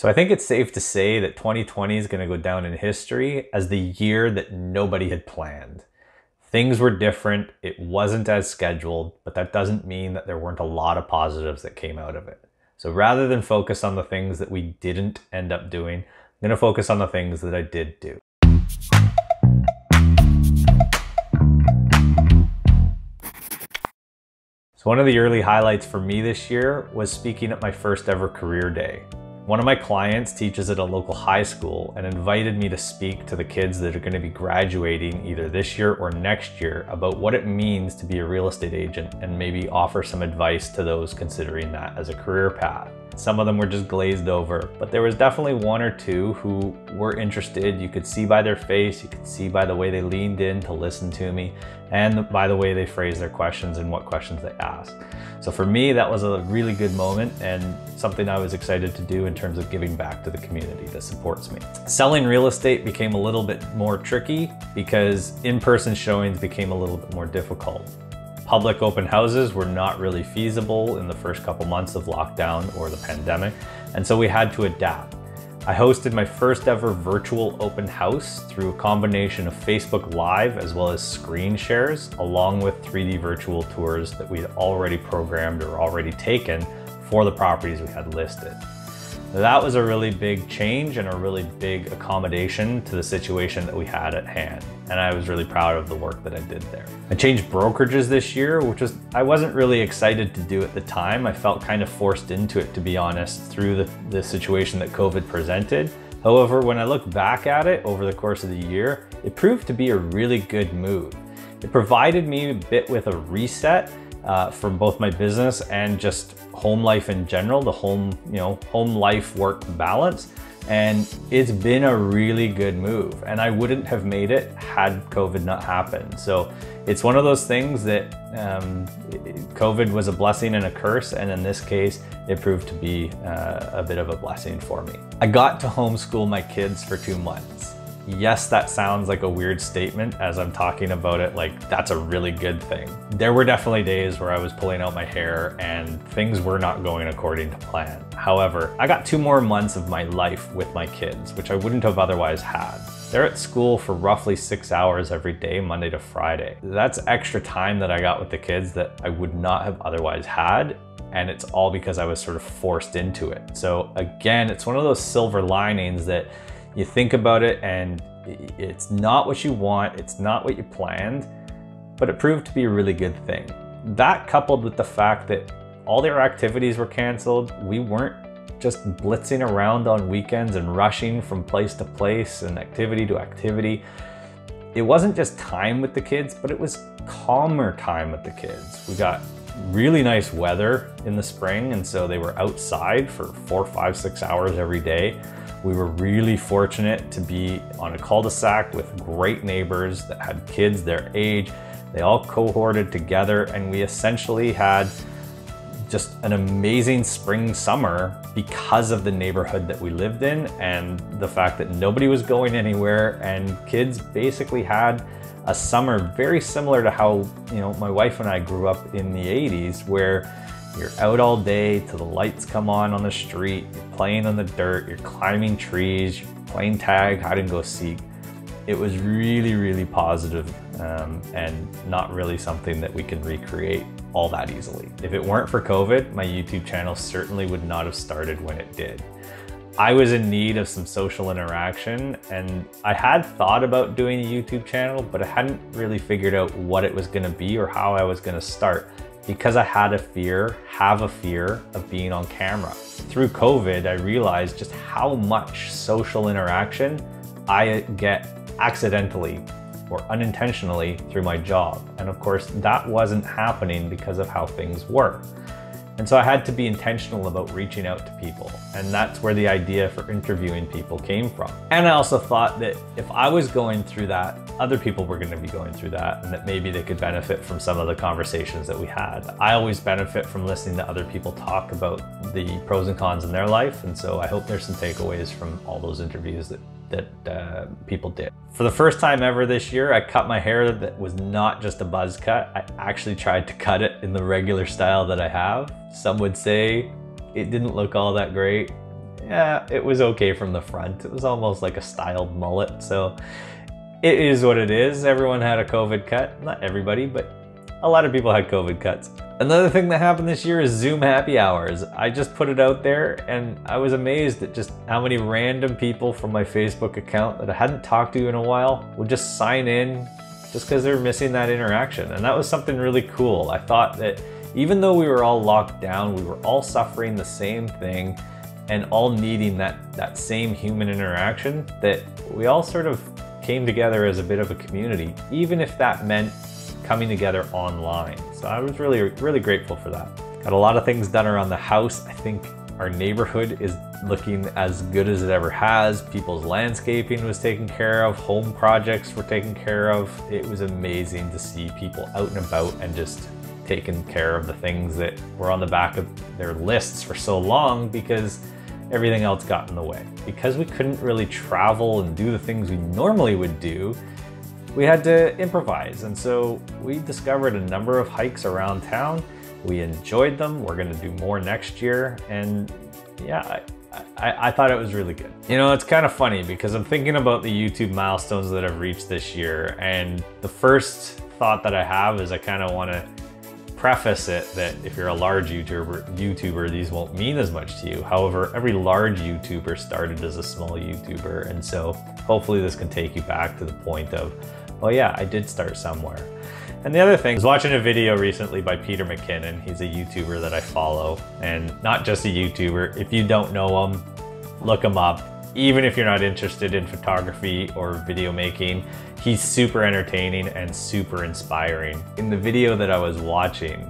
So I think it's safe to say that 2020 is going to go down in history as the year that nobody had planned. Things were different, it wasn't as scheduled, but that doesn't mean that there weren't a lot of positives that came out of it. So rather than focus on the things that we didn't end up doing, I'm going to focus on the things that I did do. So one of the early highlights for me this year was speaking at my first ever career day. One of my clients teaches at a local high school and invited me to speak to the kids that are going to be graduating either this year or next year about what it means to be a real estate agent and maybe offer some advice to those considering that as a career path. Some of them were just glazed over, but there was definitely one or two who were interested. You could see by their face, you could see by the way they leaned in to listen to me, and by the way they phrased their questions and what questions they asked. So for me, that was a really good moment and something I was excited to do in terms of giving back to the community that supports me. Selling real estate became a little bit more tricky because in-person showings became a little bit more difficult. Public open houses were not really feasible in the first couple months of lockdown or the pandemic, and so we had to adapt. I hosted my first ever virtual open house through a combination of Facebook Live as well as screen shares, along with 3D virtual tours that we'd already programmed or already taken for the properties we had listed. That was a really big change and a really big accommodation to the situation that we had at hand. And I was really proud of the work that I did there. I changed brokerages this year, which was, I wasn't really excited to do at the time. I felt kind of forced into it, to be honest, through the, the situation that COVID presented. However, when I look back at it over the course of the year, it proved to be a really good move. It provided me a bit with a reset uh, for both my business and just home life in general, the home, you know, home life work balance. And it's been a really good move. And I wouldn't have made it had COVID not happened. So it's one of those things that um, COVID was a blessing and a curse. And in this case, it proved to be uh, a bit of a blessing for me. I got to homeschool my kids for two months yes, that sounds like a weird statement as I'm talking about it, like that's a really good thing. There were definitely days where I was pulling out my hair and things were not going according to plan. However, I got two more months of my life with my kids, which I wouldn't have otherwise had. They're at school for roughly six hours every day, Monday to Friday. That's extra time that I got with the kids that I would not have otherwise had and it's all because I was sort of forced into it. So again, it's one of those silver linings that you think about it and it's not what you want, it's not what you planned, but it proved to be a really good thing. That coupled with the fact that all their activities were canceled, we weren't just blitzing around on weekends and rushing from place to place and activity to activity. It wasn't just time with the kids, but it was calmer time with the kids. We got really nice weather in the spring, and so they were outside for four, five, six hours every day. We were really fortunate to be on a cul-de-sac with great neighbors that had kids their age. They all cohorted together and we essentially had just an amazing spring summer because of the neighborhood that we lived in and the fact that nobody was going anywhere and kids basically had a summer very similar to how you know my wife and I grew up in the 80s where you're out all day till the lights come on on the street, you're playing on the dirt, you're climbing trees, you're playing tag, hide and go seek. It was really, really positive, um, and not really something that we can recreate all that easily. If it weren't for COVID, my YouTube channel certainly would not have started when it did. I was in need of some social interaction and I had thought about doing a YouTube channel, but I hadn't really figured out what it was gonna be or how I was gonna start because I had a fear, have a fear of being on camera. Through COVID, I realized just how much social interaction I get accidentally or unintentionally through my job. And of course, that wasn't happening because of how things were. And so I had to be intentional about reaching out to people. And that's where the idea for interviewing people came from. And I also thought that if I was going through that, other people were going to be going through that and that maybe they could benefit from some of the conversations that we had. I always benefit from listening to other people talk about the pros and cons in their life. And so I hope there's some takeaways from all those interviews that that uh, people did. For the first time ever this year, I cut my hair that was not just a buzz cut. I actually tried to cut it in the regular style that I have. Some would say it didn't look all that great. yeah, it was okay from the front. It was almost like a styled mullet. So it is what it is. Everyone had a COVID cut. Not everybody, but a lot of people had COVID cuts. Another thing that happened this year is Zoom happy hours. I just put it out there and I was amazed at just how many random people from my Facebook account that I hadn't talked to in a while would just sign in just because they're missing that interaction. And that was something really cool. I thought that even though we were all locked down, we were all suffering the same thing and all needing that, that same human interaction, that we all sort of came together as a bit of a community, even if that meant coming together online. So I was really, really grateful for that. Got a lot of things done around the house. I think our neighborhood is looking as good as it ever has. People's landscaping was taken care of, home projects were taken care of. It was amazing to see people out and about and just taking care of the things that were on the back of their lists for so long because everything else got in the way. Because we couldn't really travel and do the things we normally would do, we had to improvise. And so we discovered a number of hikes around town. We enjoyed them. We're gonna do more next year. And yeah, I, I, I, thought it was really good. You know, it's kind of funny because I'm thinking about the YouTube milestones that I've reached this year. And the first thought that I have is I kind of want to preface it that if you're a large YouTuber, YouTuber, these won't mean as much to you. However, every large YouTuber started as a small YouTuber. And so hopefully this can take you back to the point of, well, yeah, I did start somewhere. And the other thing, I was watching a video recently by Peter McKinnon. He's a YouTuber that I follow and not just a YouTuber. If you don't know him, look him up. Even if you're not interested in photography or video making, He's super entertaining and super inspiring. In the video that I was watching,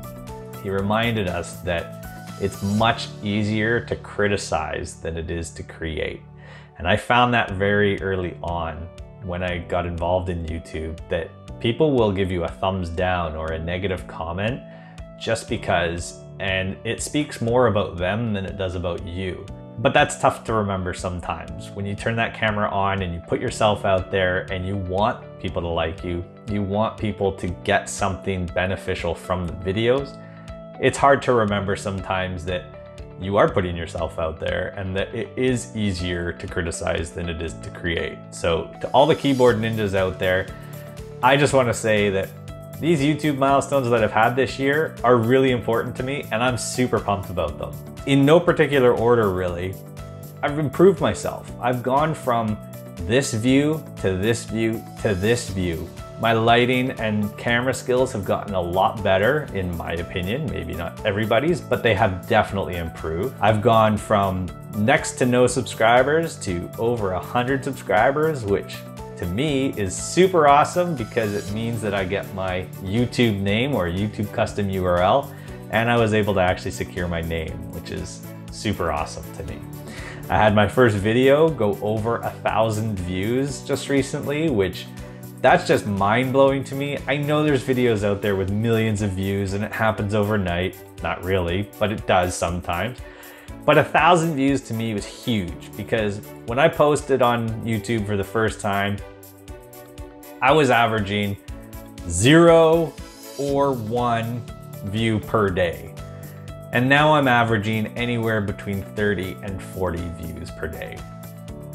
he reminded us that it's much easier to criticize than it is to create. And I found that very early on when I got involved in YouTube that people will give you a thumbs down or a negative comment just because, and it speaks more about them than it does about you. But that's tough to remember sometimes. When you turn that camera on and you put yourself out there and you want people to like you, you want people to get something beneficial from the videos, it's hard to remember sometimes that you are putting yourself out there and that it is easier to criticize than it is to create. So to all the keyboard ninjas out there, I just want to say that these YouTube milestones that I've had this year are really important to me and I'm super pumped about them in no particular order really, I've improved myself. I've gone from this view to this view to this view. My lighting and camera skills have gotten a lot better, in my opinion. Maybe not everybody's, but they have definitely improved. I've gone from next to no subscribers to over 100 subscribers, which to me is super awesome because it means that I get my YouTube name or YouTube custom URL and I was able to actually secure my name, which is super awesome to me. I had my first video go over a thousand views just recently, which that's just mind blowing to me. I know there's videos out there with millions of views and it happens overnight. Not really, but it does sometimes. But a thousand views to me was huge because when I posted on YouTube for the first time, I was averaging zero or one view per day. And now I'm averaging anywhere between 30 and 40 views per day,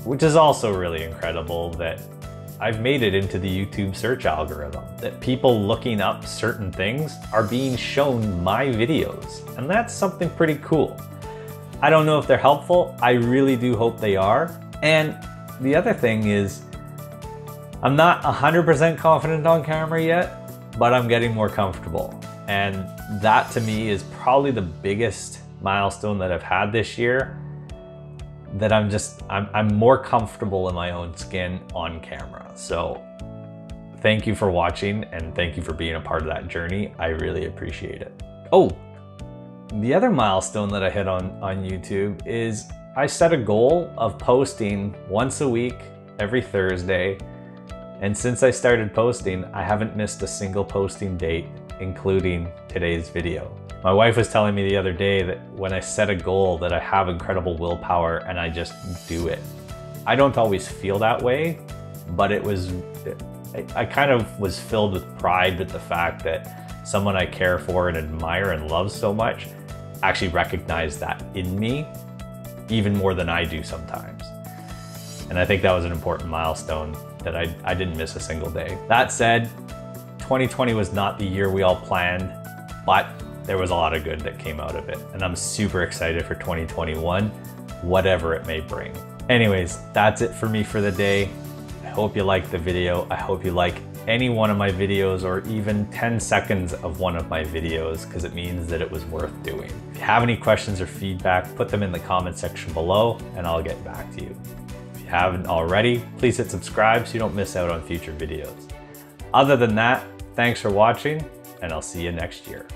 which is also really incredible that I've made it into the YouTube search algorithm, that people looking up certain things are being shown my videos. And that's something pretty cool. I don't know if they're helpful. I really do hope they are. And the other thing is, I'm not 100% confident on camera yet, but I'm getting more comfortable. And that to me is probably the biggest milestone that I've had this year that I'm just, I'm, I'm more comfortable in my own skin on camera. So thank you for watching and thank you for being a part of that journey. I really appreciate it. Oh, the other milestone that I hit on, on YouTube is I set a goal of posting once a week, every Thursday. And since I started posting, I haven't missed a single posting date including today's video. My wife was telling me the other day that when I set a goal that I have incredible willpower and I just do it. I don't always feel that way, but it was, I kind of was filled with pride with the fact that someone I care for and admire and love so much actually recognized that in me. even more than I do sometimes. And I think that was an important milestone that I, I didn't miss a single day. That said, 2020 was not the year we all planned, but there was a lot of good that came out of it. And I'm super excited for 2021, whatever it may bring. Anyways, that's it for me for the day. I hope you liked the video. I hope you like any one of my videos or even 10 seconds of one of my videos because it means that it was worth doing. If you have any questions or feedback, put them in the comment section below and I'll get back to you. If you haven't already, please hit subscribe so you don't miss out on future videos. Other than that, Thanks for watching, and I'll see you next year.